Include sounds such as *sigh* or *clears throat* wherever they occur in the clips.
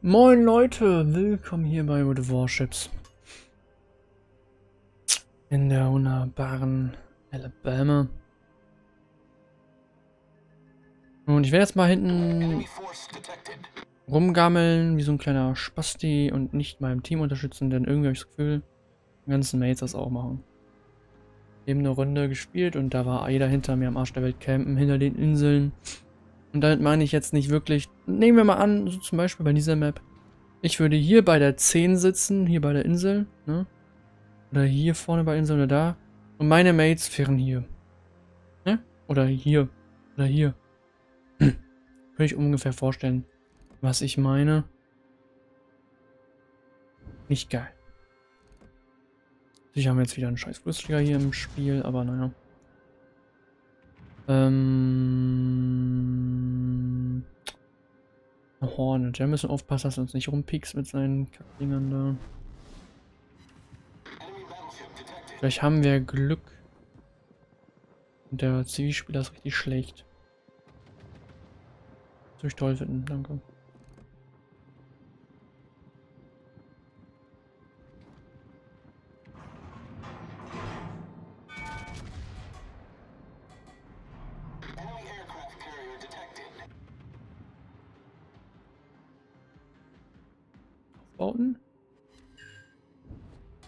Moin Leute, willkommen hier bei World Warships. In der wunderbaren Alabama. Und ich werde jetzt mal hinten rumgammeln, wie so ein kleiner Spasti und nicht meinem Team unterstützen, denn irgendwie habe ich das Gefühl, die ganzen Mates das auch machen. Eben eine Runde gespielt und da war Aida hinter mir am Arsch der Welt campen, hinter den Inseln. Und damit meine ich jetzt nicht wirklich, nehmen wir mal an, so zum Beispiel bei dieser Map, ich würde hier bei der 10 sitzen, hier bei der Insel, ne? Oder hier vorne bei der Insel oder da. Und meine Mates wären hier. Ne? Oder hier. Oder hier. *clears throat* Könnte ich ungefähr vorstellen, was ich meine. Nicht geil. Sicher haben wir jetzt wieder einen scheiß Flüssiger hier im Spiel, aber naja. Ähm... Hornet. Wir müssen aufpassen, dass er uns nicht rumpiekst mit seinen Kackdingern da. Vielleicht haben wir Glück. Und der Zivilspieler ist richtig schlecht. Toll finden, danke.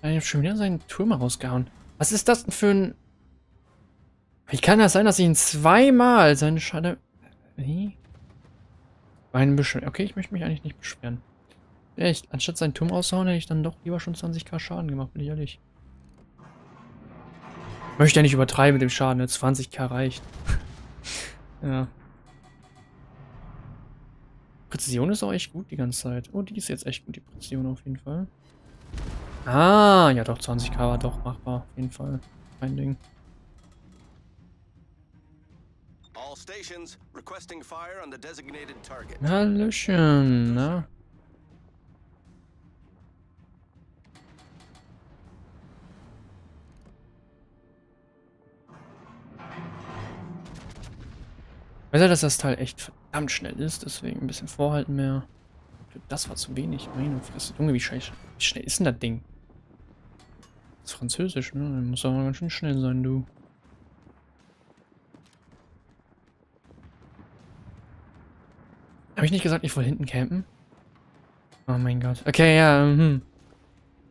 Ich habe schon wieder seinen Turm rausgehauen. Was ist das denn für ein... Wie kann das sein, dass ich ihn zweimal seine Schade... Wie? Meinen Beschweren. Okay, ich möchte mich eigentlich nicht beschweren. Echt, anstatt seinen Turm rauszuhauen, hätte ich dann doch lieber schon 20k Schaden gemacht, bin ich ehrlich. Möchte ja nicht übertreiben mit dem Schaden, 20k reicht. *laughs* ja. Präzision ist auch echt gut die ganze Zeit. Oh, die ist jetzt echt gut, die Präzision auf jeden Fall. Ah, ja doch, 20k war doch machbar, auf jeden Fall. Kein Ding. Hallöchen, na? Ich weiß ja, dass das Teil echt verdammt schnell ist, deswegen ein bisschen vorhalten mehr. Das war zu wenig, meine Fresse. Junge, wie, scheiße, wie schnell ist denn das Ding? Das ist französisch, ne? Das muss aber ganz schön schnell sein, du. Habe ich nicht gesagt, ich will hinten campen? Oh mein Gott. Okay, ja, hm.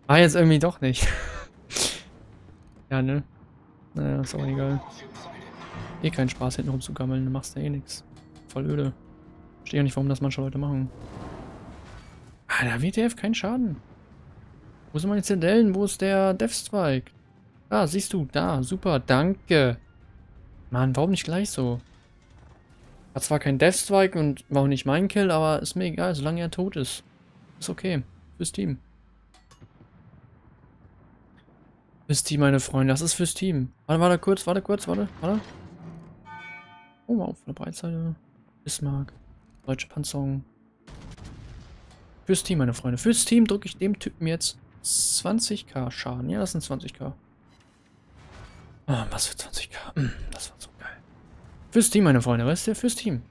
War jetzt irgendwie doch nicht. *laughs* ja, ne? Naja, ist auch egal. Eh keinen Spaß, hinten rumzugammeln, du machst ja eh nichts. Voll öde. Verstehe ja nicht, warum das manche Leute machen. Ah, der WTF, kein Schaden. Wo sind meine Zitadellen? Wo ist der Deathstrike? Ah, siehst du, da, super, danke. Mann, warum nicht gleich so? Hat zwar kein Deathstrike und war auch nicht mein Kill, aber ist mir egal, solange er tot ist. Ist okay. Fürs Team. Fürs Team, meine Freunde. Das ist fürs Team. Warte, warte kurz, warte kurz, warte, warte. Oh, von der Breitseite. Bismarck. Deutsche Panzerung. Fürs Team, meine Freunde. Fürs Team drücke ich dem Typen jetzt 20k Schaden. Ja, das sind 20k. Ah, was für 20k. Hm, das war so geil. Fürs Team, meine Freunde. Weißt du, fürs Team.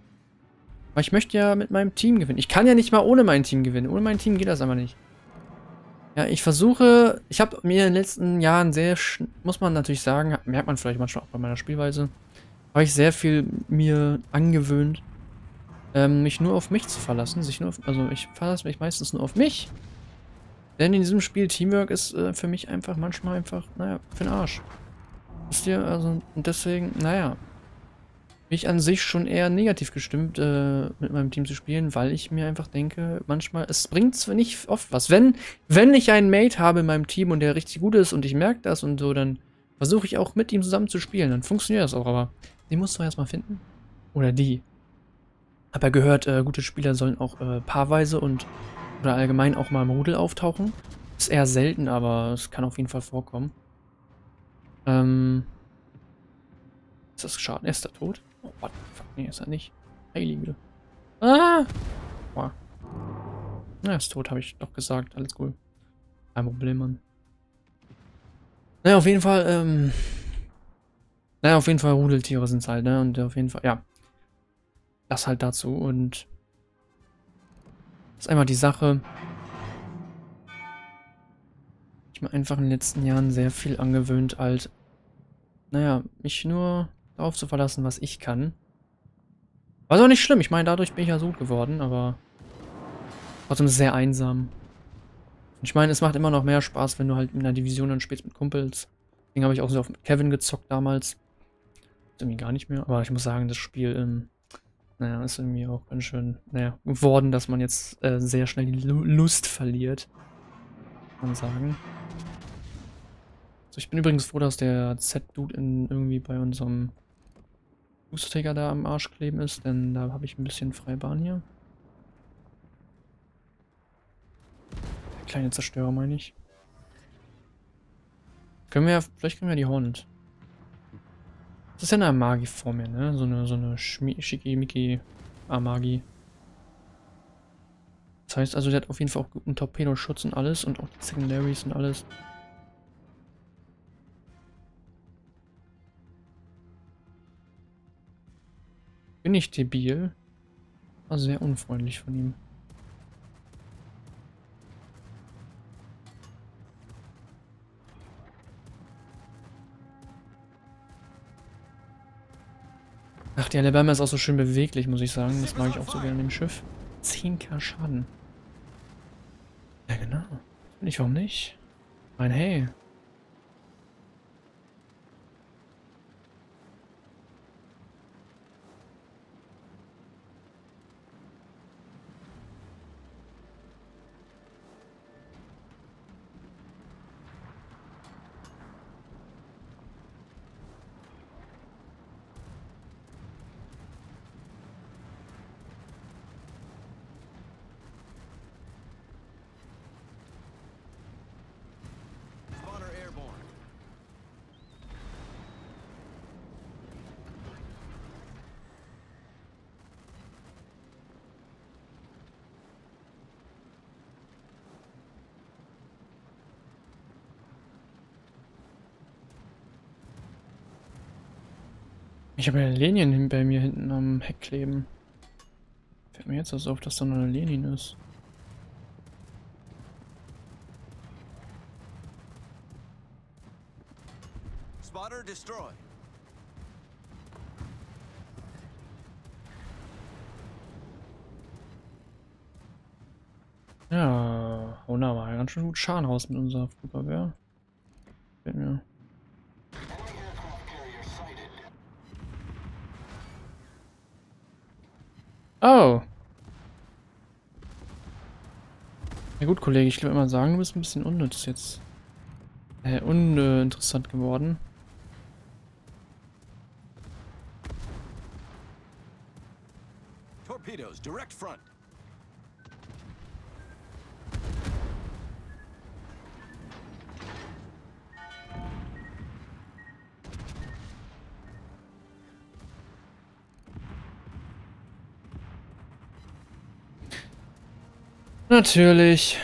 Weil ich möchte ja mit meinem Team gewinnen. Ich kann ja nicht mal ohne mein Team gewinnen. Ohne mein Team geht das aber nicht. Ja, ich versuche, ich habe mir in den letzten Jahren sehr, muss man natürlich sagen, merkt man vielleicht manchmal auch bei meiner Spielweise, habe ich sehr viel mir angewöhnt, ähm, mich nur auf mich zu verlassen. Sich nur auf, also ich verlasse mich meistens nur auf mich. Denn in diesem Spiel Teamwork ist äh, für mich einfach manchmal einfach, naja, für den Arsch. Wisst ihr, also deswegen, naja. Bin ich an sich schon eher negativ gestimmt, äh, mit meinem Team zu spielen, weil ich mir einfach denke, manchmal, es bringt zwar nicht oft was. Wenn, wenn ich einen Mate habe in meinem Team und der richtig gut ist und ich merke das und so, dann versuche ich auch mit ihm zusammen zu spielen. Dann funktioniert das auch, aber den musst du erstmal finden. Oder die. Aber gehört, äh, gute Spieler sollen auch äh, paarweise und oder allgemein auch mal im Rudel auftauchen. Ist eher selten, aber es kann auf jeden Fall vorkommen. Ähm. Ist das Schaden? Ist er tot? Oh, what fuck? Nee, ist er nicht. Heilige. Ah! Boah. Na, ist tot, habe ich doch gesagt. Alles cool. Kein Problem, Mann. Naja, auf jeden Fall, ähm. Naja, auf jeden Fall Rudeltiere sind es halt, ne? Und auf jeden Fall, ja. Das halt dazu und Das ist einmal die Sache. Ich mir einfach in den letzten Jahren sehr viel angewöhnt, halt, naja, mich nur darauf zu verlassen, was ich kann. War auch nicht schlimm. Ich meine, dadurch bin ich ja so gut geworden, aber trotzdem sehr einsam. Ich meine, es macht immer noch mehr Spaß, wenn du halt in einer Division dann spielst mit Kumpels. Deswegen habe ich auch so auf Kevin gezockt damals. Irgendwie gar nicht mehr, aber ich muss sagen, das Spiel, ähm, naja, ist irgendwie auch ganz schön, naja, geworden, dass man jetzt äh, sehr schnell die Lust verliert. Kann man sagen. So, ich bin übrigens froh, dass der Z-Dude irgendwie bei unserem Fußträger da am Arsch kleben ist, denn da habe ich ein bisschen Freibahn hier. Kleine Zerstörer, meine ich. Können wir ja, vielleicht können wir die Hornet. Das ist ja eine Amagi vor mir, ne? So eine, so eine Schickimicki Amagi. Das heißt also, der hat auf jeden Fall auch guten Torpedoschutz und alles und auch die Secondaries und alles. Bin ich debil? War sehr unfreundlich von ihm. Ach, die Alabama ist auch so schön beweglich, muss ich sagen. Das mag ich auch so gerne im Schiff. 10k Schaden. Ja, genau. Ich, warum nicht? Mein Hey. Ich habe ja Lenien bei mir hinten am Heck kleben. Fällt mir jetzt also auf, dass da noch eine Lenin ist. Spotter destroyed. Ja, wunderbar. Ganz schön gut Schaden raus mit unserer Flugabwehr. Fällt mir. Oh. Ja gut, Kollege, ich würde mal sagen, du bist ein bisschen unnütz jetzt. Äh, uninteressant geworden. Torpedoes, direct front. Natürlich.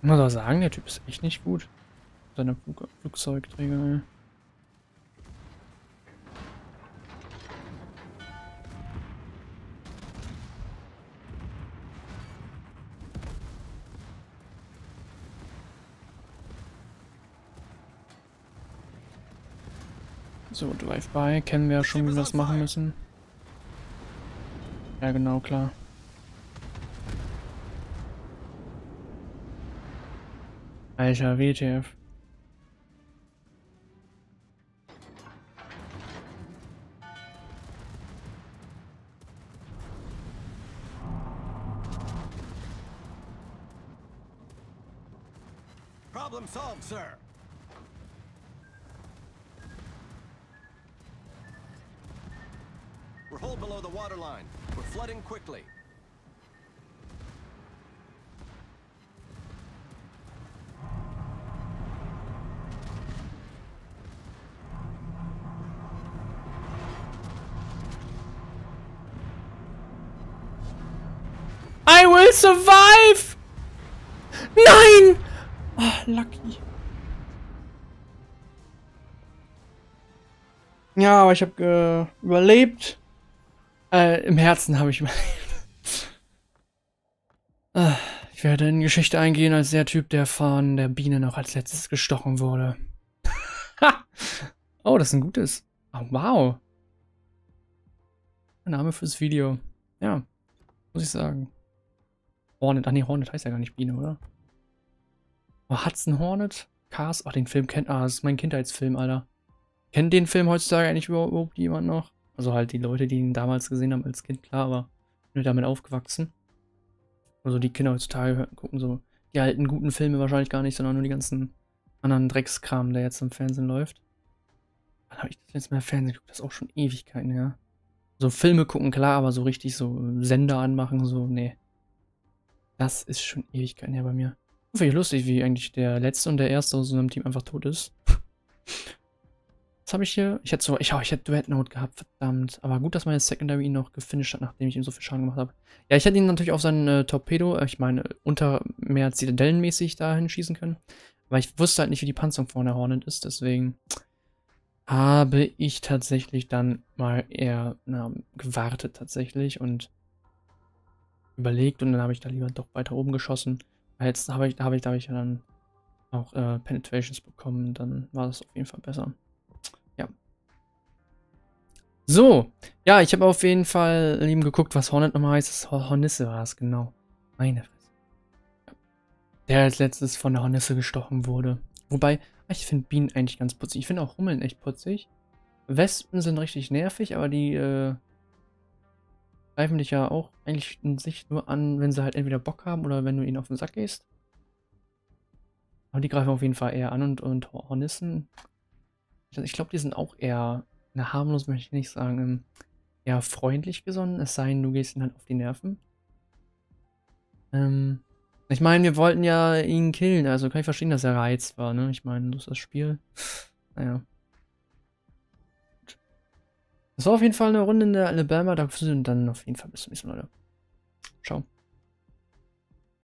Ich muss auch sagen, der Typ ist echt nicht gut. Seine Flug Flugzeugträger. So, Drive-By kennen wir ja schon, wie wir das machen müssen. Ja, genau, klar. Alter, WTF. Problem solved, sir. Waterline. We're flooding quickly. I will survive! Nein! Oh, ah, lucky. Ja, aber ich habe überlebt. Äh, im Herzen habe ich überlebt. Ah, ich werde in Geschichte eingehen als der Typ, der von der Biene noch als letztes gestochen wurde. oh, das ist ein gutes. Oh, wow. Name fürs Video. Ja, muss ich sagen. Hornet. Ach nee, Hornet heißt ja gar nicht Biene, oder? Oh, Hudson Hornet? Cars? Ach, den Film kennt. Ah, das ist mein Kindheitsfilm, Alter. Kennt den Film heutzutage eigentlich überhaupt jemand noch? Also halt die Leute, die ihn damals gesehen haben als Kind, klar, aber bin damit aufgewachsen. Also die Kinder heutzutage gucken so die alten guten Filme wahrscheinlich gar nicht, sondern nur die ganzen anderen Dreckskram, der jetzt im Fernsehen läuft. Wann habe ich das letzte Mal Fernsehen geguckt? Das ist auch schon Ewigkeiten, ja. So Filme gucken, klar, aber so richtig so Sender anmachen, so, nee. Das ist schon Ewigkeiten her bei mir. Finde ich lustig, wie eigentlich der letzte und der erste aus einem Team einfach tot ist. Was habe ich hier? Ich hätte so, ich, oh, ich hätte Dreadnought gehabt, verdammt. Aber gut, dass meine Secondary ihn noch gefinisht hat, nachdem ich ihm so viel Schaden gemacht habe. Ja, ich hätte ihn natürlich auf seinen äh, Torpedo, äh, ich meine, unter mehr Zitadellenmäßig dahin schießen können. Aber ich wusste halt nicht, wie die Panzerung von der Hornet ist, deswegen habe ich tatsächlich dann mal eher na, gewartet tatsächlich und überlegt und dann habe ich da lieber doch weiter oben geschossen. Jetzt habe ich, habe ich, da habe ich ja dann auch äh, Penetrations bekommen, dann war das auf jeden Fall besser. So, ja, ich habe auf jeden Fall eben geguckt, was Hornet nochmal heißt. Hornisse war es, genau. Meine Fresse. Der als letztes von der Hornisse gestochen wurde. Wobei, ich finde Bienen eigentlich ganz putzig. Ich finde auch Hummeln echt putzig. Wespen sind richtig nervig, aber die äh, greifen dich ja auch eigentlich in sich nur an, wenn sie halt entweder Bock haben oder wenn du ihnen auf den Sack gehst. Aber die greifen auf jeden Fall eher an und, und Hornissen, ich glaube, die sind auch eher, na harmlos möchte ich nicht sagen, ähm, eher freundlich gesonnen, es sei denn, du gehst ihnen halt auf die Nerven. Ähm, ich meine, wir wollten ja ihn killen, also kann ich verstehen, dass er reizt war, ne? Ich meine, das ist das Spiel. Naja. Das war auf jeden Fall eine Runde in der Alabama. Da sind dann auf jeden Fall bis zum nächsten Mal, Leute. Ciao.